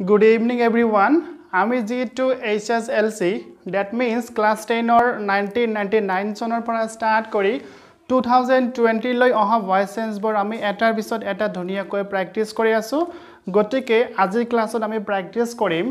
Good evening, everyone. আমি যিটো H S L C determiners class টেনৰ নাইনটিন নাইণ্টি নাইন চনৰ পৰা ষ্টাৰ্ট কৰি টু থাউজেণ্ড টুৱেণ্টিলৈ অহা ভইচ চেঞ্চবোৰ আমি এটাৰ পিছত এটা ধুনীয়াকৈ প্ৰেক্টিছ কৰি আছোঁ। গতিকে আজিৰ ক্লাছত আমি প্ৰেক্টিছ কৰিম।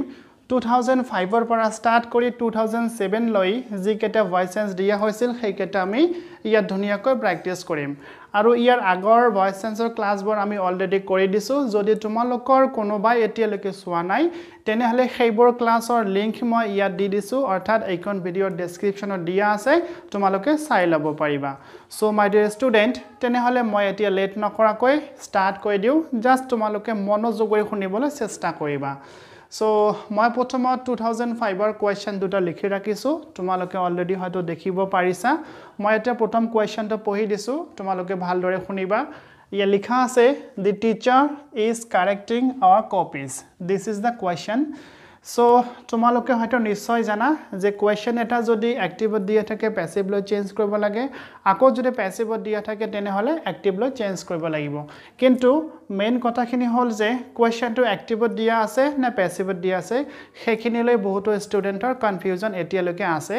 টু থাউজেণ্ড ফাইভৰ পৰা ষ্টাৰ্ট কৰি টু থাউজেণ্ড ছেভেনলৈ যিকেইটা ভইচ চেঞ্চ দিয়া হৈছিল সেইকেইটা আমি ইয়াত ধুনীয়াকৈ প্ৰেক্টিছ কৰিম। আৰু ইয়াৰ আগৰ ভইচ চেঞ্চৰ ক্লাছবোৰ আমি অলৰেডি কৰি দিছোঁ। যদি তোমালোকৰ কোনোবাই এতিয়ালৈকে চোৱা নাই তেনেহ'লে সেইবোৰ ক্লাছৰ লিংক মই ইয়াত দি দিছোঁ। অৰ্থাৎ এইখন ভিডিঅ'ৰ ডেছক্ৰিপশ্যনত দিয়া আছে। তোমালোকে চাই ল'ব পাৰিবা। চ' মাই ডিয়াৰ ষ্টুডেণ্ট তেনেহ'লে মই এতিয়া লেট নকৰাকৈ ষ্টাৰ্ট কৰি দিওঁ। জাষ্ট তোমালোকে মনোযোগেৰে শুনিবলৈ চেষ্টা কৰিবা। চ' মই প্ৰথমত টু থাউজেণ্ড ফাইভৰ কুৱেশ্যন দুটা লিখি ৰাখিছোঁ। তোমালোকে অলৰেডি হয়তো দেখিব পাৰিছা। মই এতিয়া প্ৰথম কুৱেশ্যনটো পঢ়ি দিছোঁ। তোমালোকে ভালদৰে শুনিবা। ইয়াত লিখা আছে the teacher is correcting our copies this is the question so' তোমালোকে হয়তো নিশ্চয় জানা যে কুৱেশ্যন এটা যদি এক্টিভত দিয়া থাকে পেচিভলৈ চেঞ্জ কৰিব লাগে। আকৌ যদি পেচিভত দিয়া থাকে তেনেহ'লে এক্টিভলৈ চেঞ্জ কৰিব লাগিব। কিন্তু মেইন কথাখিনি হ'ল যে কুৱেশ্যনটো এক্টিভত দিয়া আছে নে পেচিভত দিয়া আছে সেইখিনিলৈ বহুতো ষ্টুডেণ্টৰ কনফিউজন এতিয়ালৈকে আছে।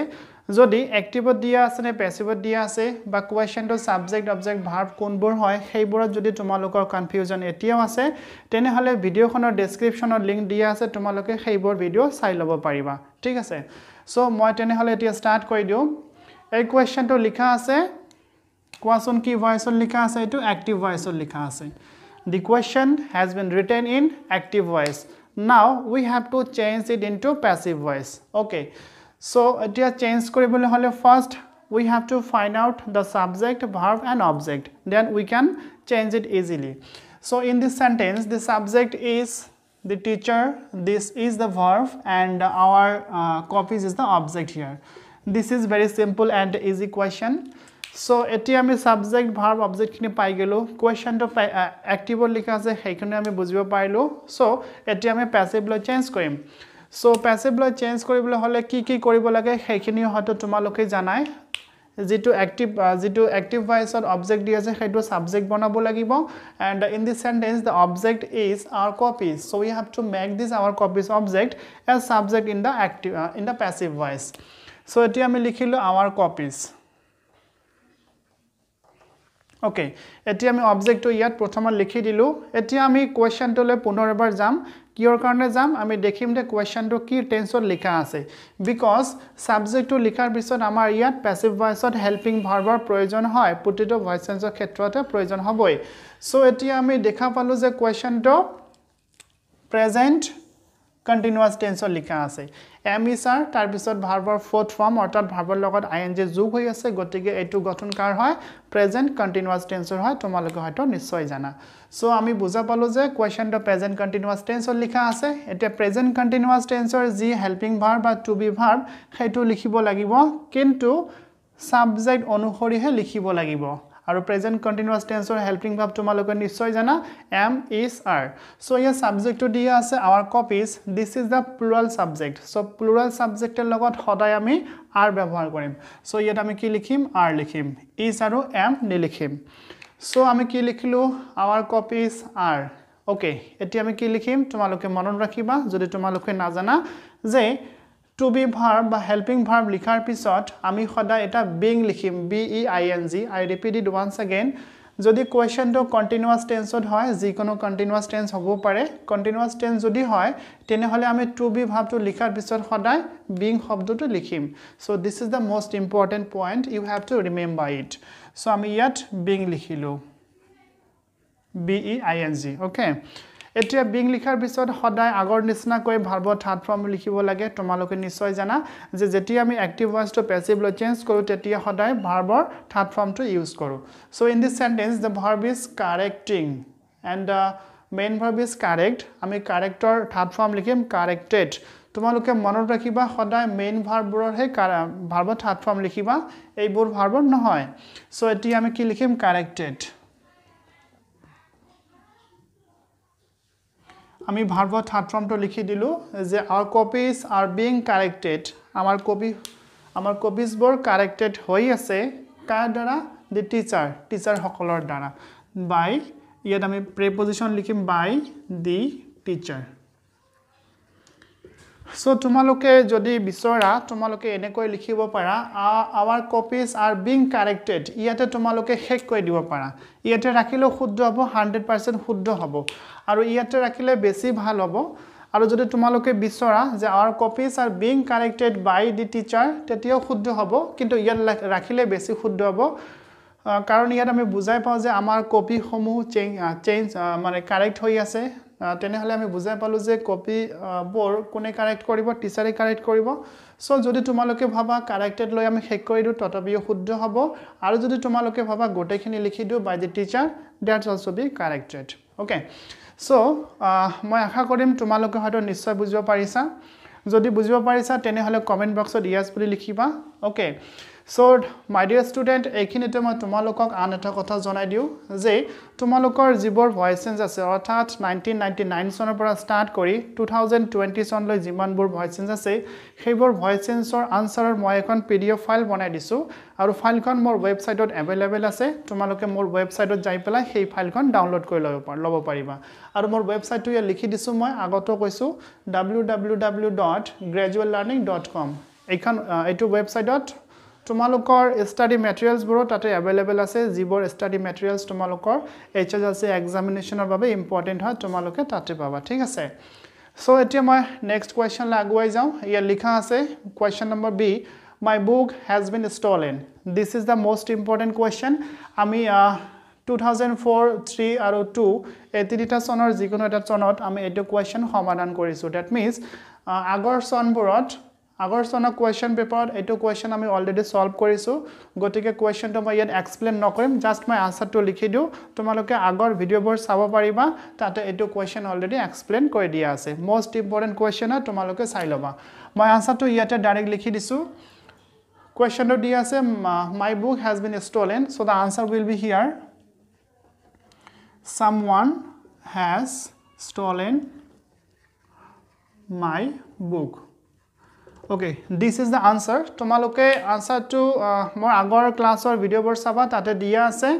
যদি এক্টিভত দিয়া আছে নে পেচিভত দিয়া আছে বা কুৱেশ্যনটো ছাবজেক্ট অবজেক্ট ভাৰ্ভ কোনবোৰ হয় সেইবোৰত যদি তোমালোকৰ কনফিউজন এতিয়াও আছে তেনেহ'লে ভিডিঅ'খনৰ ডেছক্ৰিপশ্যনত লিংক দিয়া আছে তোমালোকে সেইবোৰ ভিডিঅ' চাই ল'ব পাৰিবা। ঠিক আছে? চ' মই তেনেহ'লে এতিয়া ষ্টাৰ্ট কৰি দিওঁ। এই কুৱেশ্যনটো লিখা আছে। কোৱাচোন কি ভইচত লিখা আছে এইটো? এক্টিভ ভইচত লিখা আছে। The question has been written in active voice now we have to change it into passive voice okay so এতিয়া চেঞ্জ কৰিবলৈ হ'লে first we have to find out the subject, verb and object. Then we can change it easily. So in this sentence, the subject is the teacher, this is the verb and our uh, copies is the object here. This is very simple and easy question. So এতিয়া আমি subject verb অবজেক্টখিনি পাই গ'লোঁ কুৱেশ্যনটো এক্টিভত লিখা আছে সেইখিনি আমি বুজিব পাৰিলোঁ চ' এতিয়া আমি পেচিভলৈ চেঞ্জ কৰিম চ' পেচিভলৈ চেঞ্জ কৰিবলৈ হ'লে কি কি কৰিব লাগে সেইখিনি হয়তো তোমালোকে জানাই। যিটো এক্টিভ যিটো এক্টিভ ভইচত অবজেক্ট দি আছে সেইটো ছাবজেক্ট বনাব লাগিব। And in this sentence the object is our copies so' we have to make this our copies object as subject in the active in the passive voice so' এতিয়া আমি লিখিলোঁ our copies okay এতিয়া আমি অবজেক্টটো ইয়াত প্ৰথমত লিখি দিলোঁ। এতিয়া আমি কুৱেশ্যনটোলৈ পুনৰ এবাৰ যাম। কিহৰ কাৰণে যাম? আমি দেখিম যে কুৱেশ্যনটো কি টেন্সত লিখা আছে। বিকজ ছাবজেক্টটো লিখাৰ পিছত আমাৰ ইয়াত পেচিভ ভইচত হেল্পিং ভাৰ্বৰ প্ৰয়োজন হয়। প্ৰতিটো ভইচ চেঞ্চৰ ক্ষেত্ৰতে প্ৰয়োজন হ'বই। চ' এতিয়া আমি দেখা পালোঁ যে কুৱেশ্যনটো প্ৰেজেণ্ট কণ্টিনিউৱাছ টেন্সত লিখা আছে। এম ই ছাৰ তাৰপিছত ভাৰ্বৰ ফ'ৰ্থ ফৰ্ম অৰ্থাৎ ভাৰ্বৰ লগত আই এন জি যোগ হৈ আছে গতিকে এইটো গঠন কাৰ হয় প্ৰেজেণ্ট কণ্টিনিউৱাছ টেন্সৰ হয় তোমালোকে হয়তো নিশ্চয় জানা। চ' আমি বুজা পালোঁ যে কুৱেশ্যনটো প্ৰেজেণ্ট কণ্টিনিউৱাছ টেন্সত লিখা আছে এতিয়া প্ৰেজেণ্ট কণ্টিনিউৱাছ টেন্সৰ যি হেল্পিং ভাৰ্ব বা টু বি ভাৰ্ব সেইটো লিখিব লাগিব কিন্তু ছাবজেক্ট অনুসৰিহে লিখিব লাগিব। আৰু প্ৰেজেণ্ট কণ্টিনিউৱাছ টেন্সৰ হেল্পিং ভাৱ তোমালোকে নিশ্চয় জানা এম ইজ আৰ চ' ইয়াৰ ছাবজেক্টটো দিয়া আছে our copies this is the plural subject so' plural ছাবজেক্টৰ লগত সদায় আমি আৰ ব্যৱহাৰ কৰিম। চ' ইয়াত আমি কি লিখিম? আৰ লিখিম। ইজ আৰু এম নিলিখিম। চ' আমি কি লিখিলোঁ? আৱাৰ কপিজ আৰ অ'কে এতিয়া আমি কি লিখিম? তোমালোকে মনত ৰাখিবা যদি তোমালোকে নাজানা যে টু বি ভাৰ্ব বা হেল্পিং ভাৰ্ব লিখাৰ পিছত আমি সদায় এটা বিং লিখিম B E I N G I repeat it once again যদি কুৱেশ্যনটো কণ্টিনিউৱাছ টেন্সত হয় যিকোনো কণ্টিনিউৱাছ টেন্স হ'ব পাৰে। কণ্টিনিউৱাছ টেন্স যদি হয় তেনেহ'লে আমি টু বি ভাৰ্বটো লিখাৰ পিছত সদায় বিং শব্দটো লিখিম। So' this is the most important point you have to remember it so' আমি ইয়াত being লিখিলোঁ। B E I N G okay এতিয়া বিং লিখাৰ পিছত সদায় আগৰ নিচিনাকৈ ভাৰ্বত থাৰ্ড ফৰ্ম লিখিব লাগে। তোমালোকে নিশ্চয় জানা যে যেতিয়া আমি এক্টিভ ভইচটো পেচিভলৈ চেঞ্জ কৰোঁ তেতিয়া সদায় ভাৰ্বৰ থাৰ্ড ফৰ্মটো ইউজ কৰোঁ। So' in this sentence the verb is correcting and the main verb is correct আমি কাৰেক্টৰ থাৰ্ড ফৰ্ম লিখিম কাৰেক্টেড তোমালোকে মনত ৰাখিবা সদায় মেইন ভাৰ্ববোৰৰহে ভাৰ্বত থাৰ্ড ফৰ্ম লিখিবা এইবোৰ ভাৰ্বৰ নহয়। চ' এতিয়া আমি কি লিখিম? কাৰেক্টেড আমি ভাৰ্বত থাৰ্ড ফৰ্মটো লিখি দিলোঁ যে our copies are being corrected আমাৰ কপি আমাৰ কপিজবোৰ কাৰেক্টেড হৈ আছে কাৰ দ্বাৰা? দি টিচাৰ টিচাৰসকলৰ দ্বাৰা। বাই ইয়াত আমি প্ৰেপজিশ্যন লিখিম বাই দি টিচাৰ চ' তোমালোকে যদি বিচৰা তোমালোকে এনেকৈ লিখিব পাৰা our copies are being corrected ইয়াতে তোমালোকে শেষ কৰি দিব পাৰা। ইয়াতে ৰাখিলেও শুদ্ধ হ'ব হাণ্ড্ৰেড পাৰ্চেণ্ট শুদ্ধ হ'ব। আৰু ইয়াতে ৰাখিলে বেছি ভাল হ'ব। আৰু যদি তোমালোকে বিচৰা যে our copies are being corrected by the teacher তেতিয়াও শুদ্ধ হ'ব। কিন্তু ইয়াত ৰাখিলে বেছি শুদ্ধ হ'ব। কাৰণ ইয়াত আমি বুজাই পাওঁ যে আমাৰ কপিসমূহ চেঞ্জ চেঞ্জ মানে কাৰেক্ট হৈ আছে। তেনেহ'লে আমি বুজাই পালোঁ যে কপিবোৰ কোনে কাৰেক্ট কৰিব টিচাৰে কাৰেক্ট কৰিব। চ' যদি তোমালোকে ভাবা কাৰেক্টেড লৈ আমি শেষ কৰি দিওঁ তথাপিও শুদ্ধ হ'ব। আৰু যদি তোমালোকে ভাবা গোটেইখিনি লিখি দিওঁ by the teacher that's also' be corrected okay so' মই আশা কৰিম তোমালোকে হয়তো নিশ্চয় বুজিব পাৰিছা। যদি বুজিব পাৰিছা তেনেহ'লে কমেণ্ট বক্সত য়েছ বুলি লিখিবা। Okay so' my dear student এইখিনিতে মই তোমালোকক আন এটা কথা জনাই দিওঁ যে তোমালোকৰ যিবোৰ ভইচ চেঞ্জ আছে অৰ্থাৎ নাইনটিন নাইণ্টি নাইন চনৰ পৰা ষ্টাৰ্ট কৰি টু থাউজেণ্ড টুৱেণ্টি চনলৈ যিমানবোৰ ভইচ চেঞ্জ আছে সেইবোৰ ভইচ চেঞ্জৰ আনচাৰৰ মই এখন পি ডি এফ ফাইল বনাই দিছোঁ আৰু ফাইলখন মোৰ ৱেবছাইটত এভেইলেবল আছে। তোমালোকে মোৰ ৱেবছাইটত যাই পেলাই সেই ফাইলখন ডাউনলোড কৰি ল'ব ল'ব পাৰিবা। আৰু মোৰ ৱেবছাইটটো ইয়াত লিখি দিছোঁ মই আগতো কৈছোঁ W W W dot gradual learning dot com এইখন এইটো ৱেবছাইটত তোমালোকৰ ষ্টাডি মেটেৰিয়েলছবোৰো তাতে এভেইলেবল আছে যিবোৰ ষ্টাডি মেটেৰিয়েলছ তোমালোকৰ এইচ এছ চি এক্সামিনেশ্যনৰ বাবে ইম্পৰ্টেণ্ট হয় তোমালোকে তাতে পাবা ঠিক আছে? চ' এতিয়া মই নেক্সট কুৱেশ্যনলৈ আগুৱাই যাওঁ। ইয়াত লিখা আছে question number B my book has been stolen this is the most important question আমি টু থাউজেণ্ড ফ'ৰ থ্ৰী আৰু টু এই তিনিটা চনৰ যিকোনো এটা চনত আমি এইটো কুৱেশ্যন সমাধান কৰিছোঁ। ডেট মিনছ আগৰ চনবোৰত আগৰ চনৰ কুৱেশ্যন পেপাৰত এইটো কুৱেশ্যন আমি অলৰেডি ছল্ভ কৰিছোঁ। গতিকে কুৱেশ্যনটো মই ইয়াত এক্সপ্লেইন নকৰিম জাষ্ট মই আনচাৰটো লিখি দিওঁ। তোমালোকে আগৰ ভিডিঅ'বোৰ চাব পাৰিবা তাতে এইটো কুৱেশ্যন অলৰেডি এক্সপ্লেইন কৰি দিয়া আছে। মষ্ট ইম্পৰ্টেণ্ট কুৱেশ্যন তোমালোকে চাই ল'বা। মই আনচাৰটো ইয়াতে ডাইৰেক্ট লিখি দিছোঁ। কুৱেশ্যনটো দি আছে my book has been stolen so' the answer will be here someone has stolen my book okay this is the answer তোমালোকে আনচাৰটো মোৰ আগৰ ক্লাছৰ ভিডিঅ'বোৰ চাবা তাতে দিয়া আছে।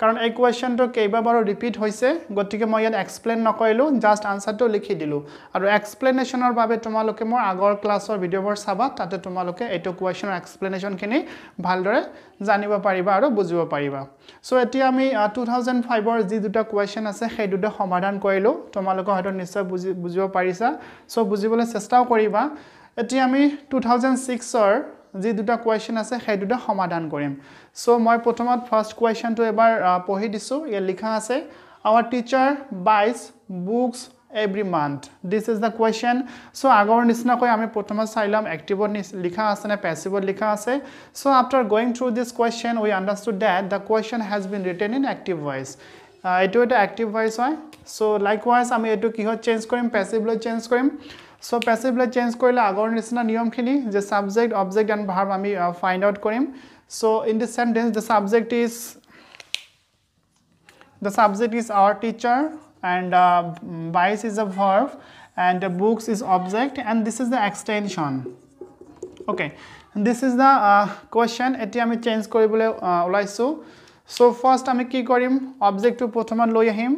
কাৰণ এই কুৱেশ্যনটো কেইবাবাৰো ৰিপিট হৈছে গতিকে মই ইয়াত এক্সপ্লেইন নকৰিলোঁ জাষ্ট আনচাৰটো লিখি দিলোঁ। আৰু এক্সপ্লেনেশ্যনৰ বাবে তোমালোকে মোৰ আগৰ ক্লাছৰ ভিডিঅ'বোৰ চাবা তাতে তোমালোকে এইটো কুৱেশ্যনৰ এক্সপ্লেনেশ্যনখিনি ভালদৰে জানিব পাৰিবা আৰু বুজিব পাৰিবা। চ' এতিয়া আমি টু থাউজেণ্ড ফাইভৰ যি দুটা কুৱেশ্যন আছে সেই দুটা সমাধান কৰিলোঁ। তোমালোকে হয়তো নিশ্চয় বুজি বুজিব পাৰিছা। চ' বুজিবলৈ চেষ্টাও কৰিবা। এতিয়া আমি টু থাউজেণ্ড ছিক্সৰ যি দুটা কুৱেশ্যন আছে সেই দুটা সমাধান কৰিম। চ' মই প্ৰথমত ফাৰ্ষ্ট কুৱেশ্যনটো এবাৰ পঢ়ি দিছোঁ। ইয়াত লিখা আছে our teacher buys books every month this is the question so' আগৰ নিচিনাকৈ আমি প্ৰথমত চাই ল'ম। এক্টিভত লিখা আছে নে পেচিভত লিখা আছে। So' after going through this question we understood that the question has been written in active voice এইটো এটা এক্টিভ ভইচ হয়। চ' লাইক ৱাইজ আমি এইটো কিহত চেঞ্জ কৰিম? পেচিভলৈ চেঞ্জ কৰিম। চ' পেচিভলৈ চেঞ্জ কৰিলে আগৰ নিচিনা নিয়মখিনি যে ছাবজেক্ট অবজেক্ট এণ্ড ভাৰ্ব আমি ফাইণ্ড আউট কৰিম so' in this sentence the subject is the subject is our teacher and buys is a verb and the books is object and this is the extension okay this is the question এতিয়া আমি change কৰিবলৈ ওলাইছোঁ চ' first আমি কি কৰিম অবজেক্টটো প্ৰথমত লৈ আহিম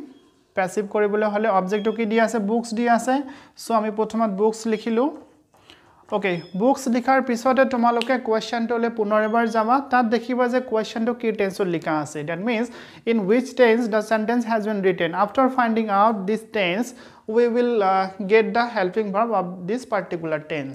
পেচিভ কৰিবলৈ হ'লে অবজেক্টটো কি দি আছে? বুকছ দি আছে। চ' আমি প্ৰথমত বুকছ লিখিলোঁ। অ'কে বুকছ লিখাৰ পিছতে তোমালোকে কুৱেশ্যনটোলৈ পুনৰ এবাৰ যাবা। তাত দেখিবা যে কুৱেশ্যনটো কি টেন্সত লিখা আছে। That means in which tense the sentence has been written after finding out this tense we will get the helping verb of this particular tense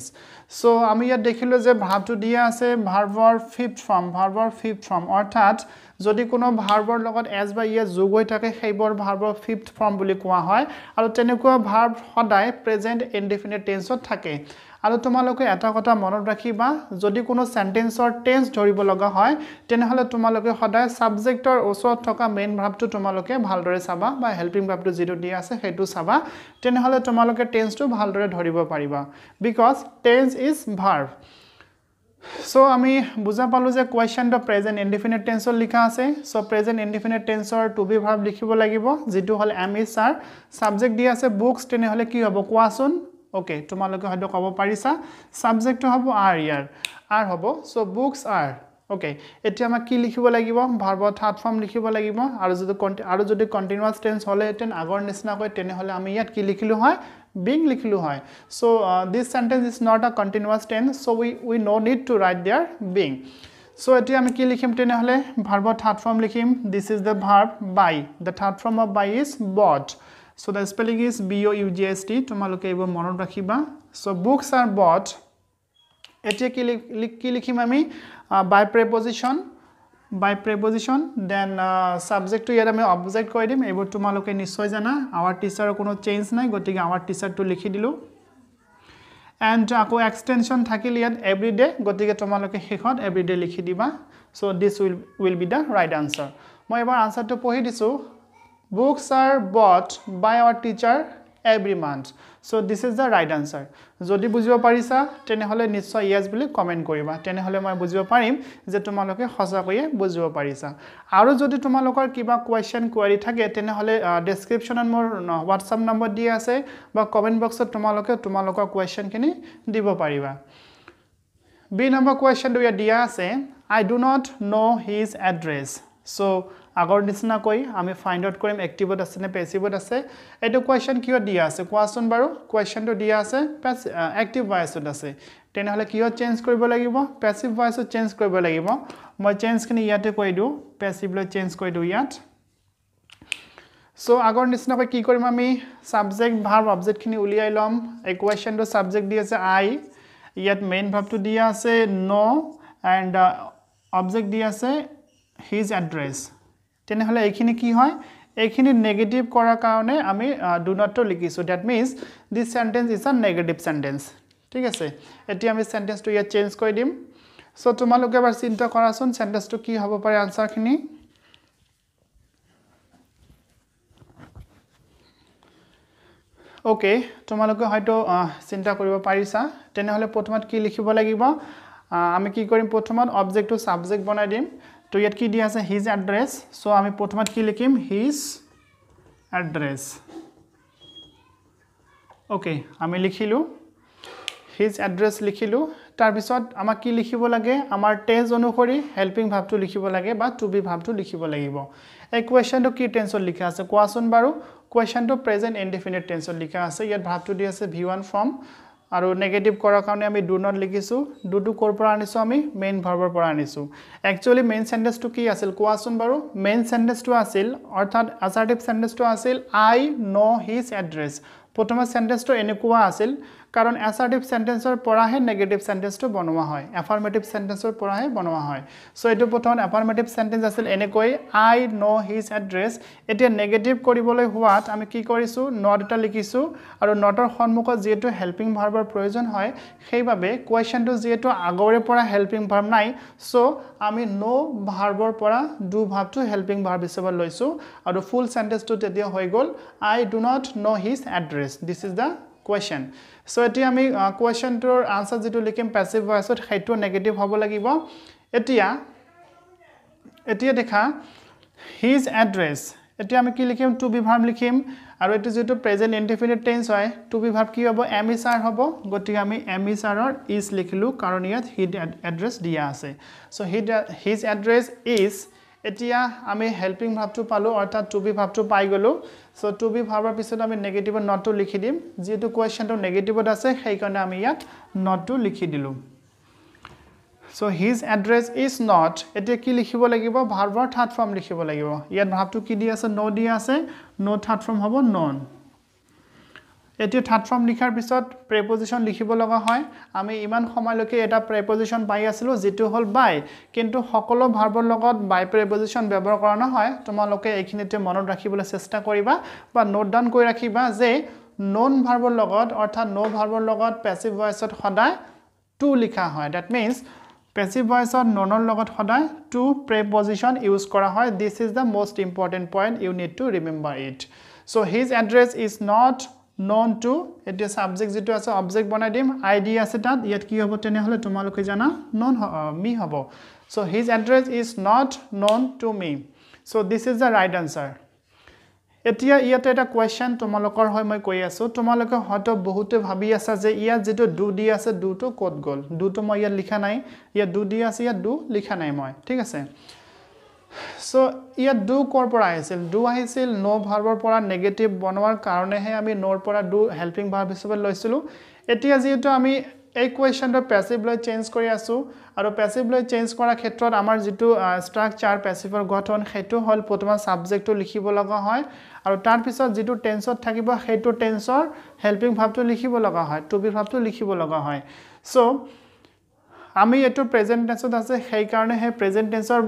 so' আমি ইয়াত দেখিলোঁ যে ভাৰ্বটো দিয়া আছে ভাৰ্বৰ ফিফ্থ ফৰ্ম ভাৰ্বৰ ফিফ্থ ফৰ্ম অৰ্থাৎ যদি কোনো ভাৰ্বৰ লগত এজ বা ইয়েছ যোগ হৈ থাকে সেইবোৰ ভাৰ্বৰ ফিফ্থ ফৰ্ম বুলি কোৱা হয়। আৰু তেনেকুৱা ভাৰ্ব সদায় প্ৰেজেণ্ট ইনডিফিনিট টেন্সত থাকে। আৰু তোমালোকে এটা কথা মনত ৰাখিবা যদি কোনো চেণ্টেন্সৰ টেন্স ধৰিব লগা হয় তেনেহ'লে তোমালোকে সদায় ছাবজেক্টৰ ওচৰত থকা মেইন ভাৱটো তোমালোকে ভালদৰে চাবা বা হেল্পিং ভাৱটো যিটো দিয়া আছে সেইটো চাবা। তেনেহ'লে তোমালোকে টেন্সটো ভালদৰে ধৰিব পাৰিবা। Because tense is verb so' আমি বুজা পালোঁ যে কুৱেশ্যনটো প্ৰেজেণ্ট ইনডিফিনিট টেন্সত লিখা আছে। চ' প্ৰেজেণ্ট ইনডিফিনিট টেন্সৰ টু বি ভাৰ্ভ লিখিব লাগিব। যিটো হ'ল এম ই ছাৰ ছাবজেক্ট দি আছে বুকছ তেনেহ'লে কি হ'ব? কোৱাচোন। অ'কে তোমালোকে হয়তো ক'ব পাৰিছা। ছাবজেক্টটো হ'ব আৰ ইয়াৰ। আৰ হ'ব চ' বুকছ আৰ অ'কে এতিয়া আমাক কি লিখিব লাগিব? ভাৰ্বত থাৰ্ড ফৰ্ম লিখিব লাগিব। আৰু যদি আৰু যদি কণ্টিনিউৱাছ টেন্স হ'লেহেঁতেন আগৰ নিচিনাকৈ তেনেহ'লে আমি ইয়াত কি লিখিলোঁ হয়? বিং লিখিলোঁ হয়। So' this sentence is not a continuous tense so' we we no' need to write there being so' এতিয়া আমি কি লিখিম তেনেহ'লে? ভাৰ্বৰ থাৰ্ড ফৰ্ম লিখিম। This is the verb buy the third form of buy is bought so' the spelling is B O' U G H T তোমালোকে এইবোৰ মনত ৰাখিবা। চ' বুকছ আৰ বট এতিয়া কি কি লিখিম আমি? By preposition by preposition then ছাবজেক্টটো ইয়াত আমি অবজেক্ট কৰি দিম। এইবোৰ তোমালোকে নিশ্চয় জানা। আৱাৰ টিচাৰৰ কোনো চেঞ্জ নাই গতিকে আৱাৰ টিচাৰটো লিখি দিলোঁ। এণ্ড আকৌ এক্সটেনশ্যন থাকিল ইয়াত এভৰি ডে গতিকে তোমালোকে শেষত এভৰি ডে লিখি দিবা। So' this will will be the right answer মই এবাৰ আনচাৰটো পঢ়ি দিছোঁ। Books are bought by our teacher every month so' this is the right answer যদি বুজিব পাৰিছা তেনেহ'লে নিশ্চয় য়েছ বুলি কমেণ্ট কৰিবা তেনেহ'লে মই বুজিব পাৰিম যে তোমালোকে সঁচাকৈয়ে বুজিব পাৰিছা আৰু যদি তোমালোকৰ কিবা কুৱেশ্যন কুৱেৰি থাকে তেনেহ'লে ডেছক্ৰিপশ্যনত মোৰ হোৱাটছআপ নম্বৰ দি আছে বা কমেণ্ট বক্সত তোমালোকে তোমালোকৰ কুৱেশ্যনখিনি দিব পাৰিবা বি নম্বৰ কুৱেশ্যনটো ইয়াত দিয়া আছে I do not know' his address so' আগৰ নিচিনাকৈ আমি ফাইণ্ড আউট কৰিম এক্টিভত আছে নে পেচিভত আছে। এইটো কুৱেশ্যন কিহত দিয়া আছে? কোৱাচোন বাৰু। কুৱেশ্যনটো দিয়া আছে পেচি এক্টিভ ভইচত আছে। তেনেহ'লে কিহত চেঞ্জ কৰিব লাগিব? পেচিভ ভইচত চেঞ্জ কৰিব লাগিব। মই চেঞ্জখিনি ইয়াতে কৰি দিওঁ। পেচিভলৈ চেঞ্জ কৰি দিওঁ ইয়াত। চ' আগৰ নিচিনাকৈ কি কৰিম আমি? ছাবজেক্ট ভাৰ্ব অবজেক্টখিনি উলিয়াই ল'ম। এই কুৱেশ্যনটো ছাবজেক্ট দি আছে আই ইয়াত মেইন ভাৰ্বটো দিয়া আছে ন' এণ্ড অবজেক্ট দি আছে হিজ এড্ৰেছ তেনেহ'লে এইখিনি কি হয়? এইখিনি নেগেটিভ কৰাৰ কাৰণে আমি নটটো লিখিছোঁ। That means this sentence is a negative sentence ঠিক আছে? এতিয়া আমি চেণ্টেঞ্চটো ইয়াত চেঞ্জ কৰি দিম। চ' তোমালোকে এবাৰ চিন্তা কৰাচোন চেণ্টেঞ্চটো কি হ'ব পাৰে আনচাৰখিনি অ'কে তোমালোকে হয়তো চিন্তা কৰিব পাৰিছা। তেনেহ'লে প্ৰথমত কি লিখিব লাগিব? আমি কি কৰিম? প্ৰথমত অবজেক্টটো ছাবজেক্ট বনাই দিম। তো ইয়াত কি দিয়া আছে? হিজ এড্ৰেছ চ' আমি প্ৰথমত কি লিখিম? হিজ এড্ৰেছ অ'কে আমি লিখিলোঁ। His address লিখিলোঁ। তাৰপিছত আমাক কি লিখিব লাগে? আমাৰ টেজ অনুসৰি হেল্পিং ভাৱটো লিখিব লাগে বা টু বি ভাৱটো লিখিব লাগিব। এই কুৱেশ্যনটো কি টেন্সত লিখা আছে? কোৱাচোন বাৰু। কুৱেশ্যনটো প্ৰেজেণ্ট ইনডিফিনিট টেন্সত লিখা আছে। ইয়াত ভাৱটো দি আছে ভি ওৱান ফৰ্ম আৰু নেগেটিভ কৰাৰ কাৰণে আমি ডু নট লিখিছোঁ। ডুটো ক'ৰ পৰা আনিছোঁ আমি? মেইন ভাৰ্বৰ পৰা আনিছোঁ। একচুৱেলি মেইন চেণ্টেঞ্চটো কি আছিল? কোৱাচোন বাৰু। মেইন চেণ্টেঞ্চটো আছিল অৰ্থাৎ আচাৰ্টিভ চেণ্টেঞ্চটো আছিল আই ন' হিজ এড্ৰেছ প্ৰথমে চেণ্টেঞ্চটো এনেকুৱা আছিল কাৰণ এছাৰ্টিভ চেণ্টেঞ্চৰ পৰাহে নেগেটিভ চেণ্টেঞ্চটো বনোৱা হয়। এফাৰ্মেটিভ চেণ্টেঞ্চৰ পৰাহে বনোৱা হয়। চ' এইটো প্ৰথমত এফাৰ্মেটিভ চেণ্টেঞ্চ আছিল এনেকৈ আই ন' হিজ এড্ৰেছ এতিয়া নেগেটিভ কৰিবলৈ হোৱাত আমি কি কৰিছোঁ? নট এটা লিখিছোঁ আৰু নটৰ সন্মুখত যিহেতু হেল্পিং ভাৰ্বৰ প্ৰয়োজন হয় সেইবাবে কুৱেশ্যনটো যিহেতু আগৰে পৰা হেল্পিং ভাৰ্ব নাই চ' আমি ন' ভাৰ্বৰ পৰা ডু ভাৰ্বটো হেল্পিং ভাৰ্ব হিচাপে লৈছোঁ আৰু ফুল চেণ্টেঞ্চটো তেতিয়া হৈ গ'ল I do not know' his address this is the question so' এতিয়া আমি কুৱেশ্যনটোৰ আনচাৰ যিটো লিখিম পেচিভ ভইচত সেইটো নেগেটিভ হ'ব লাগিব। এতিয়া এতিয়া দেখা হিজ এড্ৰেছ এতিয়া আমি কি লিখিম? টু বি ভাৰ্ব লিখিম। আৰু এইটো যিটো প্ৰেজেণ্ট ইনডিফিনিট টেন্স হয় টু বি ভাৰ্ব কি হ'ব? এম ই ছাৰ হ'ব। গতিকে আমি এম ই ছাৰৰ ইজ লিখিলোঁ কাৰণ ইয়াত হিড এড্ৰেছ দিয়া আছে। So' his his address is এতিয়া আমি হেল্পিং ভাৱটো পালোঁ অৰ্থাৎ টু বি ভাৱটো পাই গ'লোঁ। চ' টু বি ভাৱৰ পিছত আমি নেগেটিভত নটটো লিখি দিম। যিহেতু কুৱেশ্যনটো নেগেটিভত আছে সেইকাৰণে আমি ইয়াত নটটো লিখি দিলোঁ। So' his address is not এতিয়া কি লিখিব লাগিব? ভাৰ্বৰ থাৰ্ড ফৰ্ম লিখিব লাগিব। ইয়াত ভাৱটো কি দি আছে? ন' দি আছে। ন' থাৰ্ড ফৰ্ম হ'ব নন এতিয়া থাৰ্ড ফৰ্ম লিখাৰ পিছত প্ৰেপজিশ্যন লিখিব লগা হয়। আমি ইমান সময়লৈকে এটা প্ৰেপজিশ্যন পাই আছিলোঁ যিটো হ'ল বাই কিন্তু সকলো ভাৰ্বৰ লগত বাই প্ৰেপজিশ্যন ব্যৱহাৰ কৰা নহয়। তোমালোকে এইখিনিতে মনত ৰাখিবলৈ চেষ্টা কৰিবা বা নোট ডাউন কৰি ৰাখিবা যে নন ভাৰ্বৰ লগত অৰ্থাৎ ন' ভাৰ্বৰ লগত পেচিভ ভইচত সদায় টু লিখা হয়। ডেট মিনছ পেচিভ ভইচত ননৰ লগত সদায় টু প্ৰেপজিশ্যন ইউজ কৰা হয়। This is the most important point you need to remember it so' his address is not known to এতিয়া ছাবজেক্ট যিটো আছে অবজেক্ট বনাই দিম আই ডি আছে তাত ইয়াত কি হ'ব তেনেহ'লে তোমালোকে জানা নন মি হ'ব। So' his address is not known to me so' this is the right answer এতিয়া ইয়াতে এটা কুৱেশ্যন তোমালোকৰ হয় মই কৈ আছোঁ। তোমালোকে হয়তো বহুতে ভাবি আছা যে ইয়াত যিটো ডু দি আছে ডুটো ক'ত গ'ল? ডুটো মই ইয়াত লিখা নাই। ইয়াত ডু দি আছে ইয়াত ডু লিখা নাই মই। ঠিক আছে? চ' ইয়াত ডু ক'ৰ পৰা আহিছিল? ডু আহিছিল ন' ভাৰ্বৰ পৰা নেগেটিভ বনোৱাৰ কাৰণেহে আমি ন'ৰ পৰা ডু হেল্পিং ভাৰ্ব হিচাপে লৈছিলোঁ। এতিয়া যিহেতু আমি এই কুৱেশ্যনটো পেচিভলৈ চেঞ্জ কৰি আছোঁ আৰু পেচিভলৈ চেঞ্জ কৰাৰ ক্ষেত্ৰত আমাৰ যিটো ষ্ট্ৰাকচাৰ পেচিভৰ গঠন সেইটো হ'ল প্ৰথমে ছাবজেক্টটো লিখিব লগা হয় আৰু তাৰপিছত যিটো টেন্সত থাকিব সেইটো টেন্সৰ হেল্পিং ভাৱটো লিখিব লগা হয় টু বি ভাৱটো লিখিব লগা হয়। চ' আমি এইটো প্ৰেজেণ্ট টেন্সত আছে সেইকাৰণে সেই present টেন্সৰ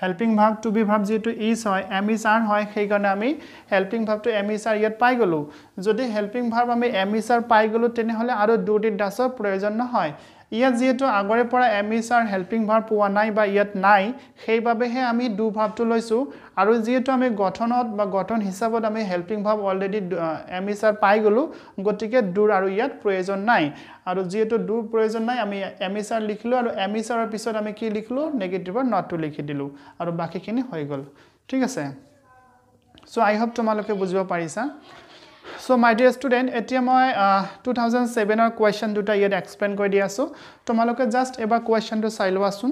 helping verb to be verb যিহেতু ইজ হয় এম ইজ আৰ হয় সেইকাৰণে আমি হেল্পিং ভাৱটো এম ইজ আৰ ইয়াত পাই গ'লোঁ। যদি হেল্পিং ভাৱ আমি এম ইজ আৰ পাই গ'লোঁ তেনেহ'লে আৰু দুটি ডাছৰ প্ৰয়োজন নহয়। ইয়াত যিহেতু আগৰে পৰা এম ইজ আৰ হেল্পিং ভাৰ পোৱা নাই বা ইয়াত নাই সেইবাবেহে আমি ডু ভাৱটো লৈছোঁ। আৰু যিহেতু আমি গঠনত বা গঠন হিচাপত আমি হেল্পিং ভাৱ অলৰেডি এম ইজ আৰ পাই গ'লোঁ গতিকে ডুৰ আৰু ইয়াত প্ৰয়োজন নাই। আৰু যিহেতু ডুৰ প্ৰয়োজন নাই আমি এম ইজ আৰ লিখিলোঁ আৰু এম ইজ আৰৰ পিছত আমি কি লিখিলোঁ? নেগেটিভৰ নটটো লিখি দিলোঁ। আৰু বাকীখিনি হৈ গ'ল। ঠিক আছে? চ' আই হোপ তোমালোকে বুজিব পাৰিছা। চ' মাই ডিয়াৰ ষ্টুডেণ্ট এতিয়া মই টু থাউজেণ্ড ছেভেনৰ কুৱেশ্যন দুটা ইয়াত এক্সপ্লেইন কৰি দি আছোঁ। তোমালোকে জাষ্ট এবাৰ কুৱেশ্যনটো চাই লোৱাচোন।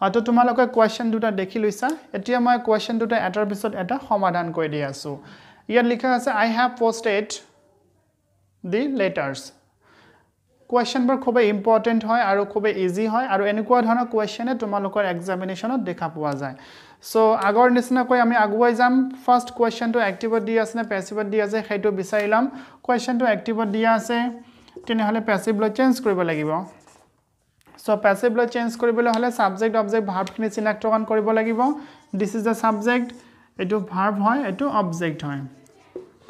হয়তো তোমালোকে কুৱেশ্যন দুটা দেখি লৈছা। এতিয়া মই কুৱেশ্যন দুটা এটাৰ পিছত এটা সমাধান কৰি দি আছোঁ। ইয়াত লিখা আছে I have posted the letters কুৱেশ্যনবোৰ খুবেই ইম্পৰ্টেণ্ট হয় আৰু খুবেই ইজি হয় আৰু এনেকুৱা ধৰণৰ কুৱেশ্যনে তোমালোকৰ এক্সামিনেশ্যনত দেখা পোৱা যায়। চ' আগৰ নিচিনাকৈ আমি আগুৱাই যাম। ফাৰ্ষ্ট কুৱেশ্যনটো এক্টিভত দি আছে নে পেচিভত দি আছে সেইটো বিচাৰি ল'ম। কুৱেশ্যনটো এক্টিভত দিয়া আছে তেনেহ'লে পেচিভলৈ চেঞ্জ কৰিব লাগিব। চ' পেচিভলৈ চেঞ্জ কৰিবলৈ হ'লে ছাবজেক্ট অবজেক্ট ভাৰ্বখিনি চিনাক্তকৰণ কৰিব লাগিব। দিছ ইজ দ্য ছাবজেক্ট এইটো ভাৰ্ব হয় এইটো অবজেক্ট হয়।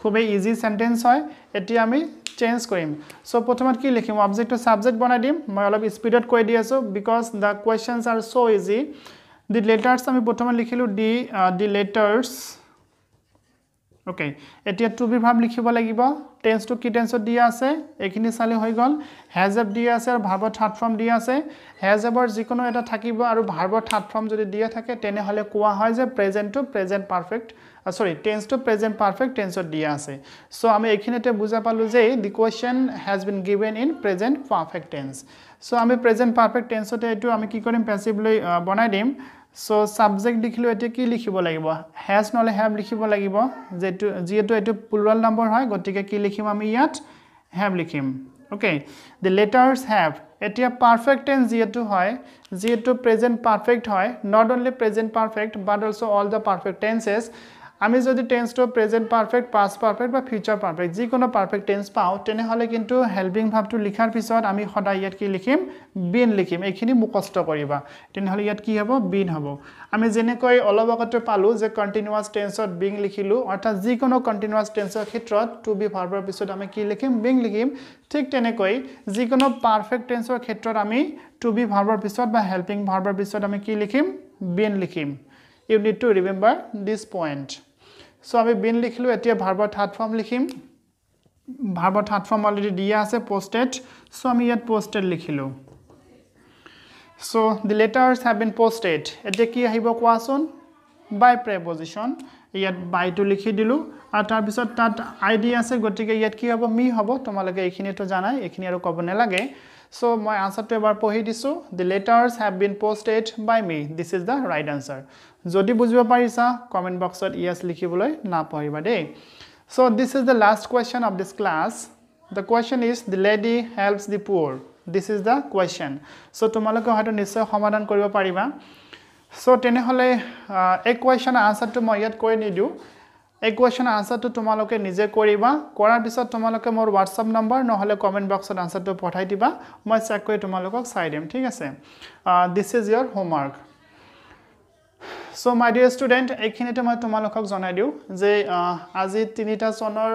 খুবেই ইজি চেণ্টেঞ্চ হয় এতিয়া আমি চেঞ্জ কৰিম। চ' প্ৰথমত কি লিখিম? অবজেক্টটো ছাবজেক্ট বনাই দিম। মই অলপ স্পীডত কৈ দি আছোঁ because the questions are so' easy the letters আমি প্ৰথমে লিখিলোঁ দি দি লেটাৰ্ছ অ'কে এতিয়া টু বি ভাৱ লিখিব লাগিব। টেন্সটো কি টেন্সত দিয়া আছে? এইখিনি চালে হৈ গ'ল। হেজ এপ দিয়া আছে আৰু ভাৰ্বৰ থাৰ্ড ফৰ্ম দিয়া আছে। হেজ এপৰ যিকোনো এটা থাকিব আৰু ভাৰ্বৰ থাৰ্ড ফৰ্ম যদি দিয়া থাকে তেনেহ'লে কোৱা হয় যে প্ৰেজেণ্টটো প্ৰেজেণ্ট পাৰফেক্ট চৰি টেন্সটো প্ৰেজেণ্ট পাৰফেক্ট টেন্সত দিয়া আছে। চ' আমি এইখিনিতে বুজা পালোঁ যে the question has been given in present perfect tense so' আমি প্ৰেজেণ্ট পাৰফেক্ট টেন্সতে এইটো আমি কি কৰিম? পেচিভলৈ বনাই দিম। চ' ছাবজেক্ট লিখিলোঁ এতিয়া কি লিখিব লাগিব? হেজ নহ'লে হেভ লিখিব লাগিব। যিহেতু যিহেতু এইটো প্লুৰাল নম্বৰ হয় গতিকে কি লিখিম আমি ইয়াত? হেভ লিখিম। অ'কে দি লেটাৰ্ছ হেভ এতিয়া পাৰফেক্ট টেন্স যিহেতু হয় যিহেতু প্ৰেজেণ্ট পাৰফেক্ট হয় not only present perfect but also' all the perfect tenses আমি যদি টেন্সটো প্ৰেজেণ্ট পাৰফেক্ট পাষ্ট পাৰফেক্ট বা ফিউচাৰ পাৰফেক্ট যিকোনো পাৰফেক্ট টেন্স পাওঁ তেনেহ'লে কিন্তু হেল্পিং ভাৱটো লিখাৰ পিছত আমি সদায় ইয়াত কি লিখিম? বিন লিখিম। এইখিনি মুখস্থ কৰিবা। তেনেহ'লে ইয়াত কি হ'ব? বিন হ'ব। আমি যেনেকৈ অলপ আগতে পালোঁ যে কণ্টিনিউৱাছ টেন্সত বিং লিখিলোঁ অৰ্থাৎ যিকোনো কণ্টিনিউৱাছ টেন্সৰ ক্ষেত্ৰত টু বি ভাৰ্বৰ পিছত আমি কি লিখিম? বিং লিখিম। ঠিক তেনেকৈ যিকোনো পাৰফেক্ট টেন্সৰ ক্ষেত্ৰত আমি টু বি ভাৰ্বৰ পিছত বা হেল্পিং ভাৰ্বৰ পিছত আমি কি লিখিম? বিন লিখিম। You need to remember this point so' আমি বিন লিখিলোঁ এতিয়া ভাৰ্বৰ থাৰ্ড ফৰ্ম লিখিম। ভাৰ্বৰ থাৰ্ড ফৰ্ম অলৰেডি দিয়া আছে পষ্টেড চ' আমি ইয়াত posted লিখিলোঁ। So' the letters have been posted এতিয়া কি আহিব কোৱাচোন? বাই প্ৰেপজিশ্যন ইয়াত বাইটো লিখি দিলোঁ আৰু তাৰপিছত তাত আই ডি আছে গতিকে ইয়াত কি হ'ব মি হ'ব তোমালোকে এইখিনিতো জানাই এইখিনি আৰু ক'ব নালাগে। চ' মই আনচাৰটো এবাৰ পঢ়ি দিছোঁ the letters have been posted by me this is the right answer যদি বুজিব পাৰিছা কমেণ্ট বক্সত য়েছ লিখিবলৈ নাপাহৰিবা দেই। So' this is the last question of this class the question is the lady helps the poor this is the question so' তোমালোকে হয়তো নিশ্চয় সমাধান কৰিব পাৰিবা। চ' তেনেহ'লে এই কুৱেশ্যনৰ আনচাৰটো মই ইয়াত কৈ নিদিওঁ। এই কুৱেশ্যনৰ আনচাৰটো তোমালোকে নিজে কৰিবা। কৰাৰ পিছত তোমালোকে মোৰ হোৱাটছআপ নম্বৰ নহ'লে কমেণ্ট বক্সত আনচাৰটো পঠাই দিবা। মই চেক কৰি তোমালোকক চাই দিম ঠিক আছে? This is your homework so' my dear student এইখিনিতে মই তোমালোকক জনাই দিওঁ যে আজি তিনিটা চনৰ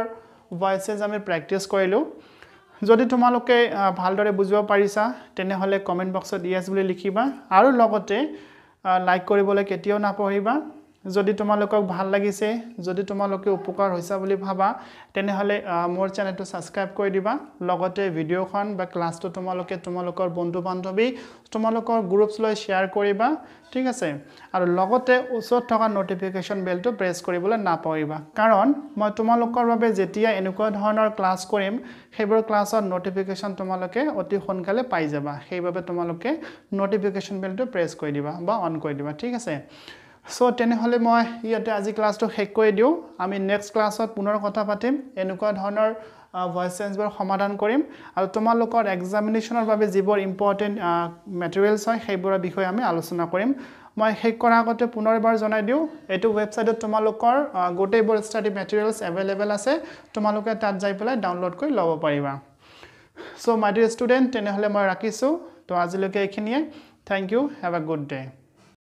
ভইচেছ আমি প্ৰেক্টিছ কৰিলোঁ। যদি তোমালোকে ভালদৰে বুজিব পাৰিছা তেনেহ'লে কমেণ্ট বক্সত য়েছ বুলি লিখিবা। আৰু লগতে লাইক কৰিবলৈ কেতিয়াও নাপাহৰিবা যদি তোমালোকক ভাল লাগিছে যদি তোমালোকে উপকাৰ হৈছে বুলি ভাবা তেনেহ'লে মোৰ চেনেলটো ছাবস্ক্ৰাইব কৰি দিবা। লগতে ভিডিঅ'খন বা ক্লাছটো তোমালোকে তোমালোকৰ বন্ধু বান্ধৱী তোমালোকৰ গ্ৰুপছলৈ শ্বেয়াৰ কৰিবা ঠিক আছে? আৰু লগতে ওচৰত থকা ন'টিফিকেশ্যন বেলটো প্ৰেছ কৰিবলৈ নাপাহৰিবা। কাৰণ মই তোমালোকৰ বাবে যেতিয়া এনেকুৱা ধৰণৰ ক্লাছ কৰিম সেইবোৰ ক্লাছৰ ন'টিফিকেশ্যন তোমালোকে অতি সোনকালে পাই যাবা। সেইবাবে তোমালোকে ন'টিফিকেশ্যন বেলটো প্ৰেছ কৰি দিবা বা অন কৰি দিবা ঠিক আছে? চ' তেনেহ'লে মই ইয়াতে আজি ক্লাছটো শেষ কৰি দিওঁ। আমি নেক্সট ক্লাছত পুনৰ কথা পাতিম। এনেকুৱা ধৰণৰ ভইচ চেঞ্জবোৰ সমাধান কৰিম। আৰু তোমালোকৰ এক্সামিনেশ্যনৰ বাবে যিবোৰ ইম্পৰ্টেণ্ট মেটেৰিয়েলছ হয় সেইবোৰৰ বিষয়ে আমি আলোচনা কৰিম। মই শেষ কৰাৰ আগতে পুনৰ এবাৰ জনাই দিওঁ। এইটো ৱেবছাইটত তোমালোকৰ গোটেইবোৰ ষ্টাডি মেটেৰিয়েলছ এভেইলেবল আছে। তোমালোকে তাত যাই পেলাই ডাউনলোড কৰি ল'ব পাৰিবা। চ' মাই ডিয়াৰ ষ্টুডেণ্ট তেনেহ'লে মই ৰাখিছোঁ। তো আজিলৈকে এইখিনিয়ে। Thank you have a good day'